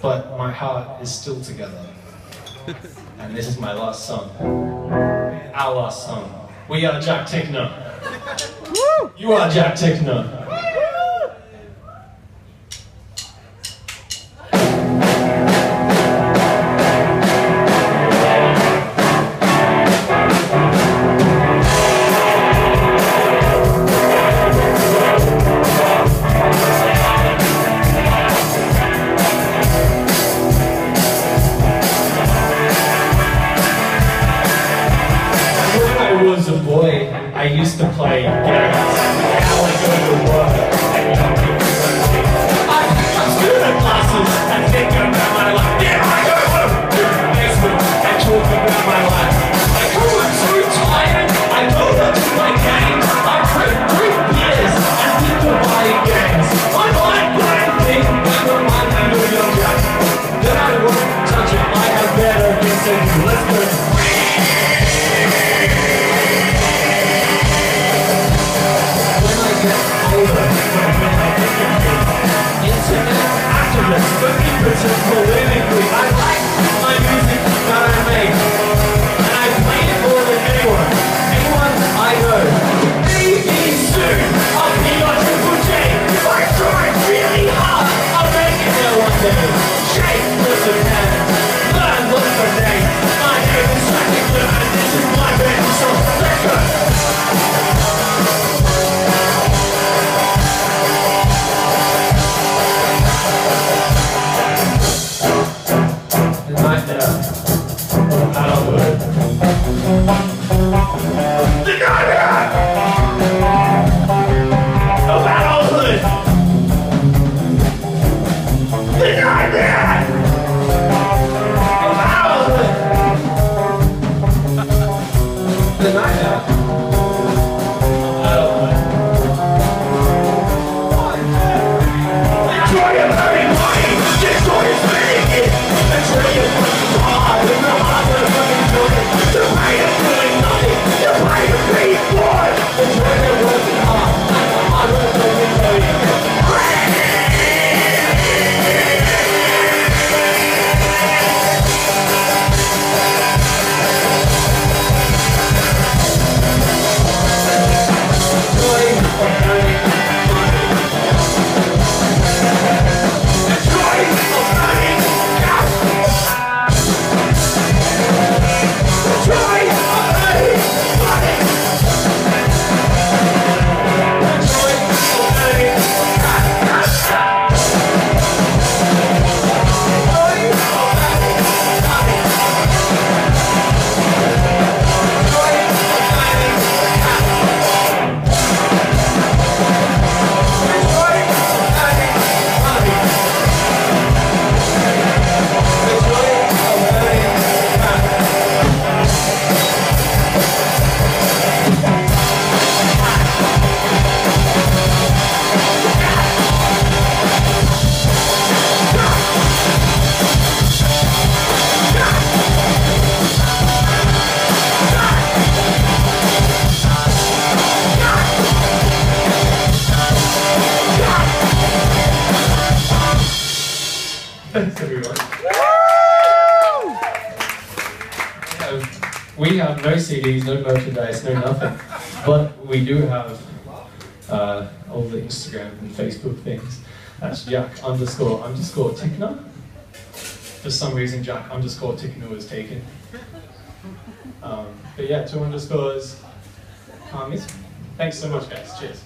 but my heart is still together. and this is my last song. Our last song. We are Jack Tickner. You are Jack Tickner. I used to play games. Now I go to work one. Thanks, everyone. Yeah, we have no CDs, no merchandise, no nothing. But we do have uh, all the Instagram and Facebook things. That's Jack underscore underscore Tickner. For some reason, Jack underscore Tickner was taken. Um, but yeah, two underscores. Can't. Thanks so much, guys. Cheers.